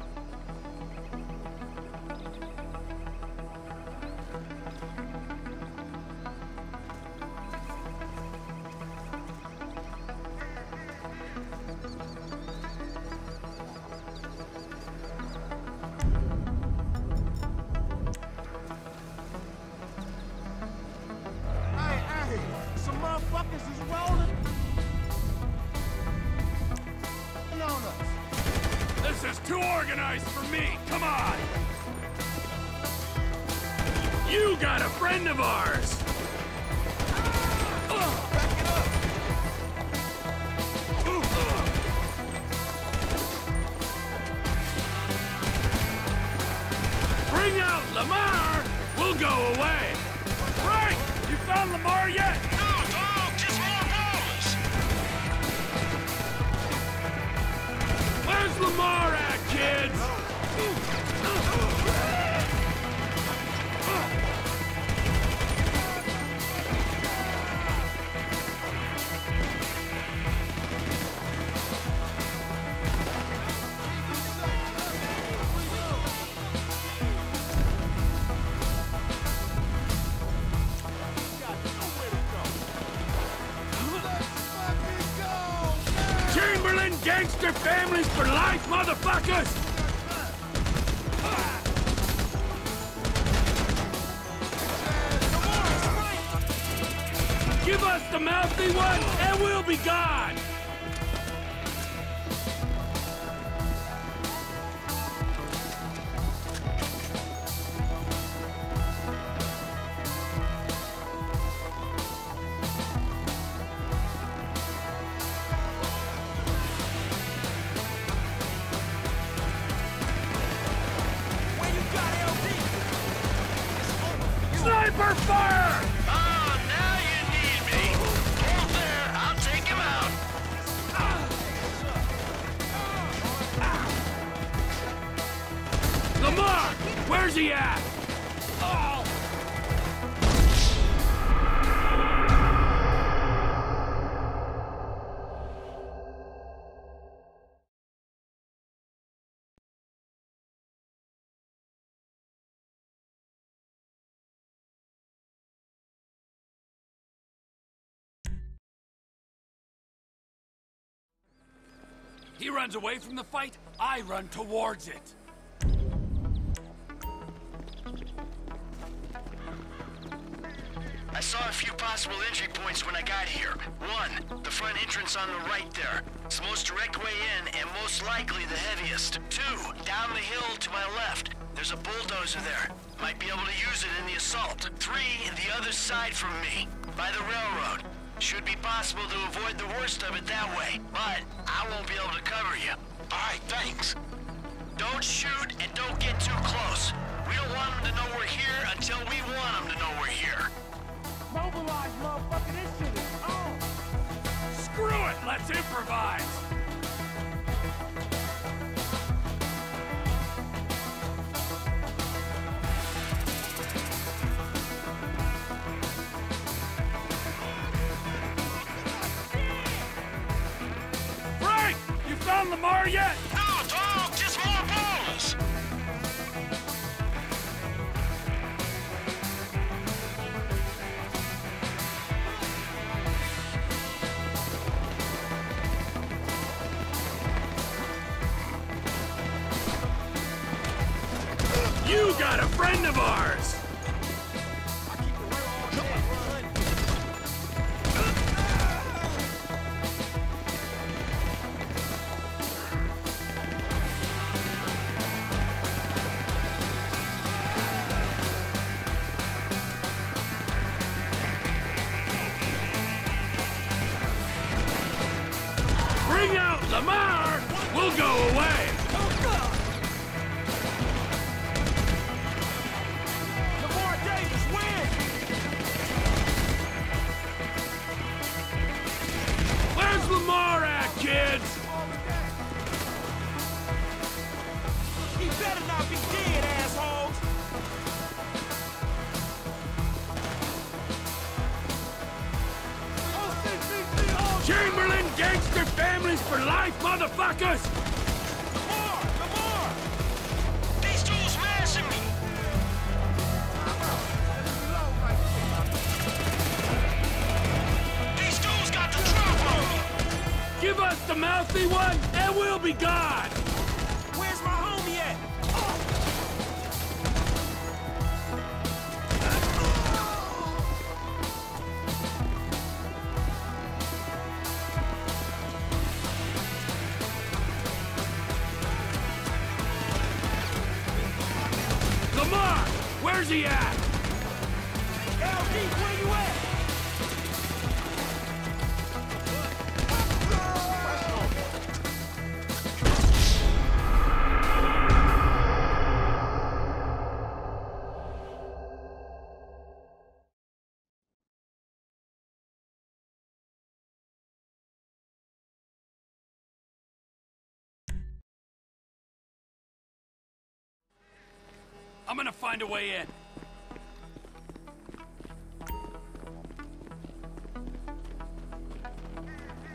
Runs away from the fight, I run towards it. I saw a few possible entry points when I got here. One, the front entrance on the right there. It's the most direct way in and most likely the heaviest. Two, down the hill to my left. There's a bulldozer there. Might be able to use it in the assault. Three, the other side from me, by the railroad. Should be possible to avoid the worst of it that way, but I won't be able to cover you. Alright, thanks. Don't shoot and don't get too close. We don't want them to know we're here until we want them to know we're here. Mobilize, motherfucker. This on. Screw it, let's improvise. Lamar yet? Way in.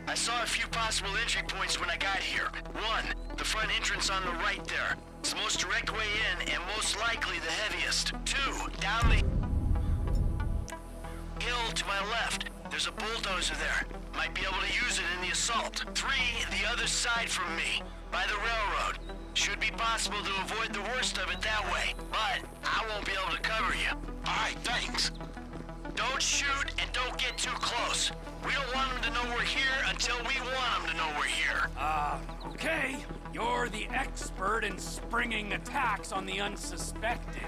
I saw a few possible entry points when I got here. One, the front entrance on the right there. It's the most direct way in and most likely the heaviest. Two, down the hill to my left. There's a bulldozer there. Might be able to use it in the assault. Three, the other side from me, by the railroad. Should be possible to avoid the worst of it that way, but won't be able to cover you. Alright, thanks. Don't shoot and don't get too close. We don't want them to know we're here until we want them to know we're here. Uh, okay. You're the expert in springing attacks on the unsuspecting.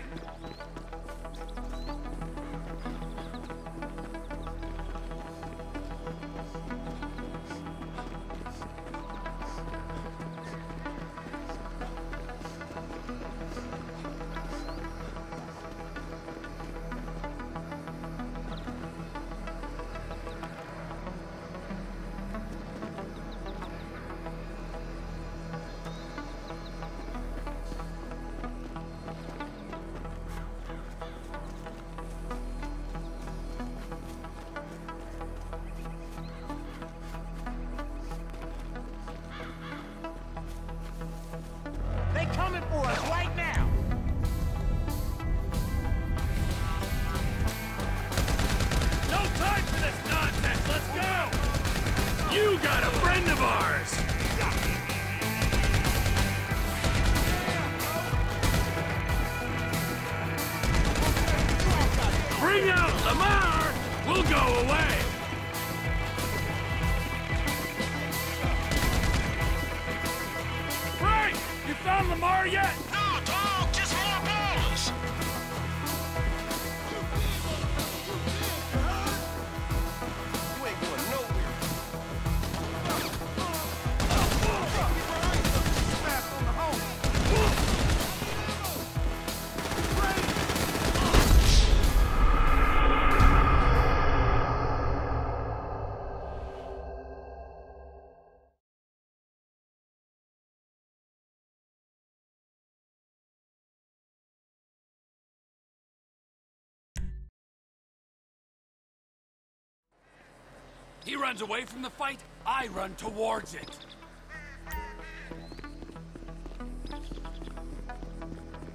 He runs away from the fight, I run towards it.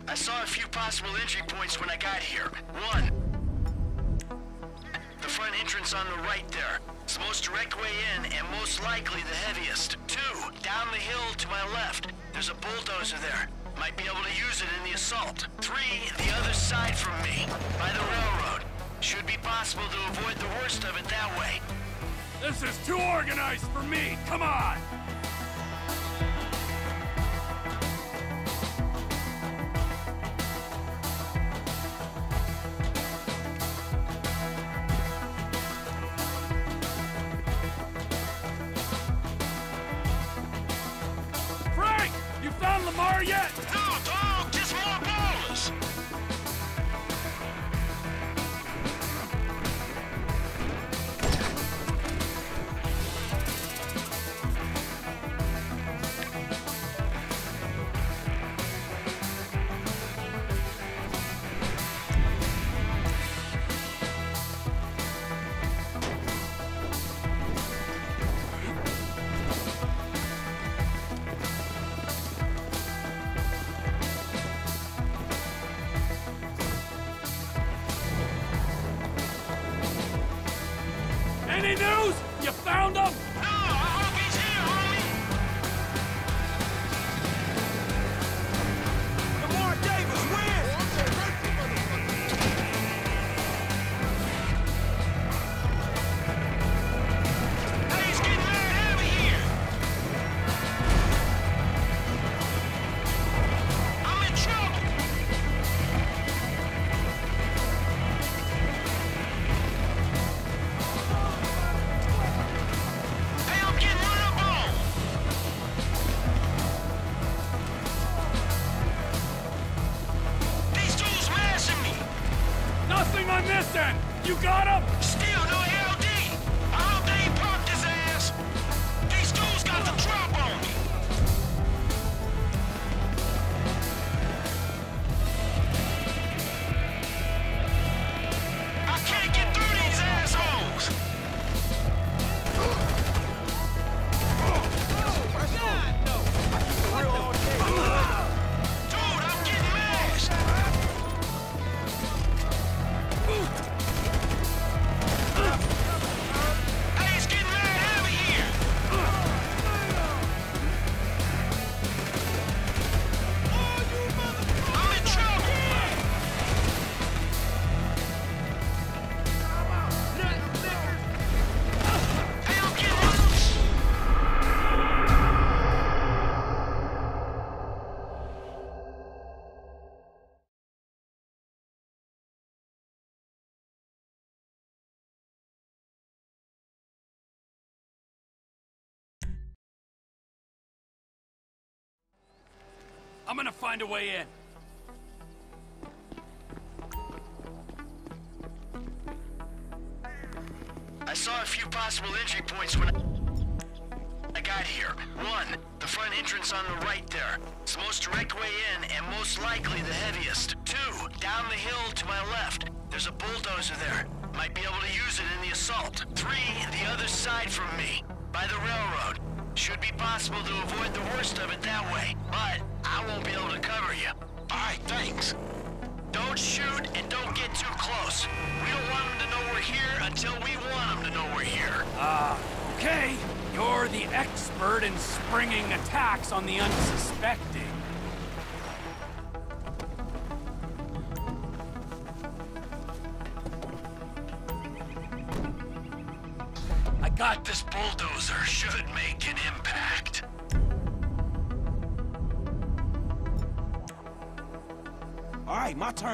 I saw a few possible entry points when I got here. One, the front entrance on the right there. It's the most direct way in and most likely the heaviest. Two, down the hill to my left. There's a bulldozer there. Might be able to use it in the assault. Three, the other side from me, by the railroad. Should be possible to avoid the worst of it that way. This is too organized for me. Come on! I'm gonna find a way in. I saw a few possible entry points when I got here. One, the front entrance on the right there. It's the most direct way in and most likely the heaviest. Two, down the hill to my left. There's a bulldozer there. Might be able to use it in the assault. Three, the other side from me, by the railroad. Should be possible to avoid the worst of it that way, but won't be able to cover you. Alright, thanks. Don't shoot and don't get too close. We don't want them to know we're here until we want them to know we're here. Ah, uh, okay. You're the expert in springing attacks on the unsuspecting.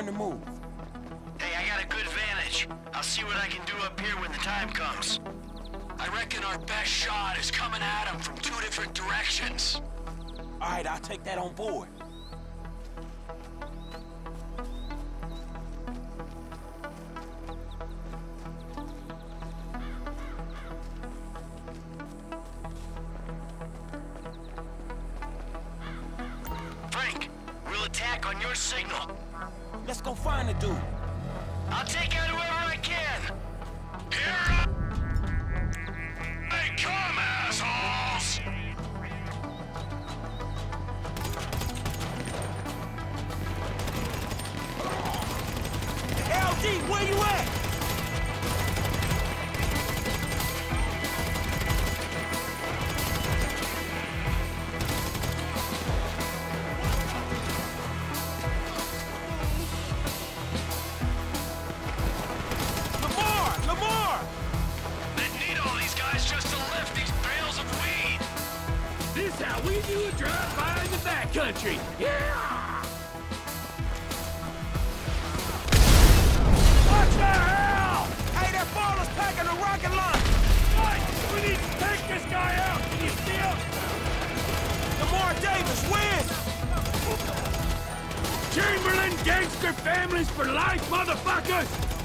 time to move. Hey, I got a good vantage. I'll see what I can do up here when the time comes. I reckon our best shot is coming at him from two different directions. All right, I'll take that on board. to do. Backers!